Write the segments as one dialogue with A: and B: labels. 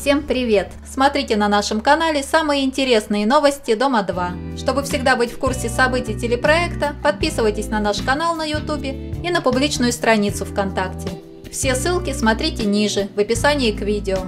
A: Всем привет! Смотрите на нашем канале самые интересные новости Дома 2. Чтобы всегда быть в курсе событий телепроекта, подписывайтесь на наш канал на YouTube и на публичную страницу ВКонтакте. Все ссылки смотрите ниже, в описании к видео.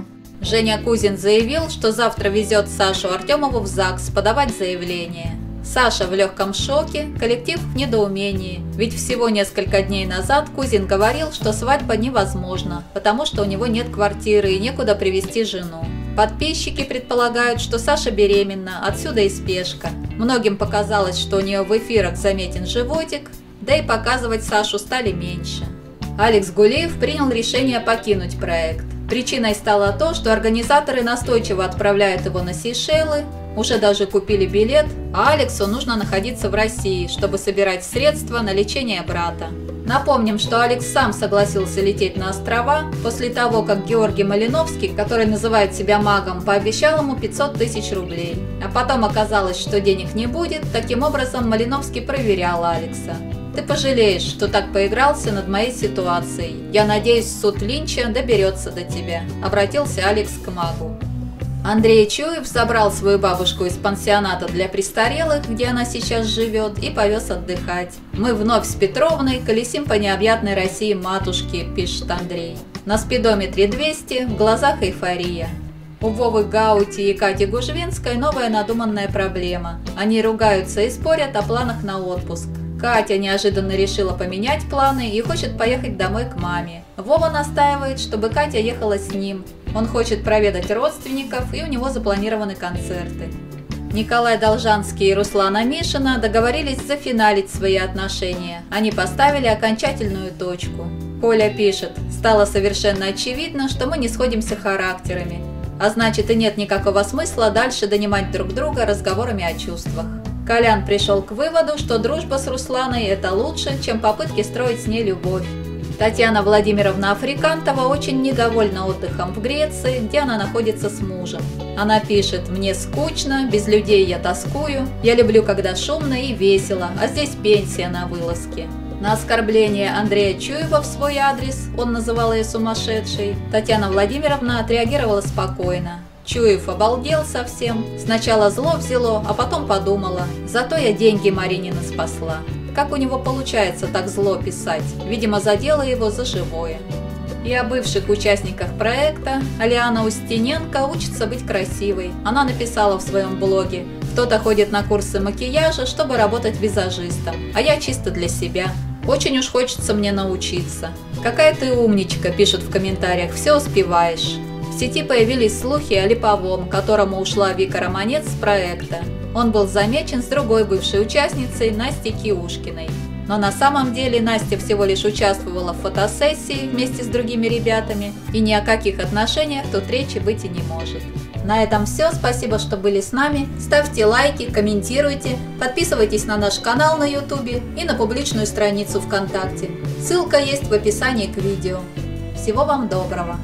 A: Женя Кузин заявил, что завтра везет Сашу Артемову в ЗАГС подавать заявление. Саша в легком шоке, коллектив в недоумении. Ведь всего несколько дней назад Кузин говорил, что свадьба невозможна, потому что у него нет квартиры и некуда привезти жену. Подписчики предполагают, что Саша беременна, отсюда и спешка. Многим показалось, что у нее в эфирах заметен животик, да и показывать Сашу стали меньше. Алекс Гулеев принял решение покинуть проект. Причиной стало то, что организаторы настойчиво отправляют его на Сейшелы, уже даже купили билет, а Алексу нужно находиться в России, чтобы собирать средства на лечение брата. Напомним, что Алекс сам согласился лететь на острова после того, как Георгий Малиновский, который называет себя магом, пообещал ему 500 тысяч рублей. А потом оказалось, что денег не будет, таким образом Малиновский проверял Алекса. «Ты пожалеешь, что так поигрался над моей ситуацией. Я надеюсь, суд Линча доберется до тебя», – обратился Алекс к магу. Андрей Чуев забрал свою бабушку из пансионата для престарелых, где она сейчас живет, и повез отдыхать. «Мы вновь с Петровной колесим по необъятной России матушки», – пишет Андрей. На спидометре 200, в глазах эйфория. У Вовы Гаути и Кати Гужвинской новая надуманная проблема. Они ругаются и спорят о планах на отпуск. Катя неожиданно решила поменять планы и хочет поехать домой к маме. Вова настаивает, чтобы Катя ехала с ним. Он хочет проведать родственников, и у него запланированы концерты. Николай Должанский и Руслана Мишина договорились зафиналить свои отношения. Они поставили окончательную точку. Коля пишет, стало совершенно очевидно, что мы не сходимся характерами. А значит и нет никакого смысла дальше донимать друг друга разговорами о чувствах. Колян пришел к выводу, что дружба с Русланой – это лучше, чем попытки строить с ней любовь. Татьяна Владимировна Африкантова очень недовольна отдыхом в Греции, где она находится с мужем. Она пишет «Мне скучно, без людей я тоскую, я люблю, когда шумно и весело, а здесь пенсия на вылазке». На оскорбление Андрея Чуева в свой адрес, он называл ее сумасшедшей, Татьяна Владимировна отреагировала спокойно. Чуев обалдел совсем. Сначала зло взяло, а потом подумала. Зато я деньги Маринина спасла. Как у него получается так зло писать? Видимо, задела его за живое. И о бывших участниках проекта Алиана Устиненко учится быть красивой. Она написала в своем блоге «Кто-то ходит на курсы макияжа, чтобы работать визажистом, а я чисто для себя. Очень уж хочется мне научиться». «Какая ты умничка», пишут в комментариях, «все успеваешь». В сети появились слухи о Липовом, которому ушла Вика Романец с проекта. Он был замечен с другой бывшей участницей Настей Киушкиной. Но на самом деле Настя всего лишь участвовала в фотосессии вместе с другими ребятами, и ни о каких отношениях тут речи быть и не может. На этом все. Спасибо, что были с нами. Ставьте лайки, комментируйте, подписывайтесь на наш канал на YouTube и на публичную страницу ВКонтакте. Ссылка есть в описании к видео. Всего вам доброго!